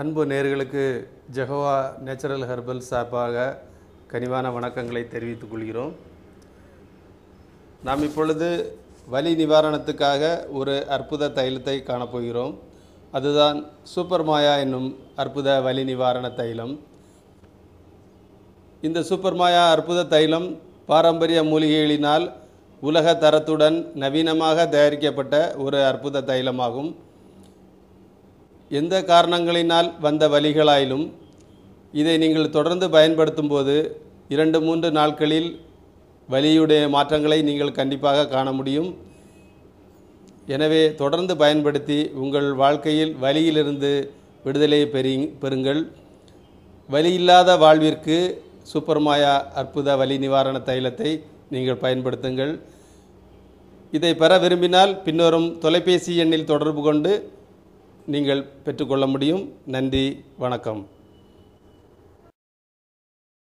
அன்பு நேர்களுக்கு Jehovah natural herbal சார்பாக கனிவான வணக்கங்களை தெரிவித்துக் கொள்கிறோம். நாம் இப்பொழுது வலி நிவாரணத்துக்காக ஒரு அற்புத தைலத்தை காணப்போகிறோம். அதுதான் சூப்பர் மாயா என்னும் அற்புத வலி நிவாரண தைலம். இந்த சூப்பர் மாயா அற்புத தைலம் பாரம்பரிய மூலிகைகளினால் உலக தரத்துடன் நவீனமாக தயாரிக்கப்பட்ட ஒரு அற்புத தைலமாகும். எந்த காரணங்களினால் வந்த வலிகளாயிலும் இதை நீங்கள் தொடர்ந்து பயன்படுத்தும் போது இரண்டு மூன்று நாட்களில் வலியுடைய மாற்றங்களை நீங்கள் கண்டிப்பாக காண முடியும். எனவே தொடர்ந்து பயன்படுத்தி உங்கள் வாழ்க்கையில் வலியிலிருந்து விடுதலை பெறி பெறுங்கள். வலி இல்லாத வாழ்விற்கு சூப்பர்மாயா அற்புத வலி நிவாரண தைலத்தை நீங்கள் பயன்படுத்துங்கள். இதை பெற விரும்பினால் பின்வரும் தொலைபேசி எண்ணில் தொடர்பு கொண்டு நீங்கள் பெற்றுக்கொள்ள முடியும். நன்றி வணக்கம்.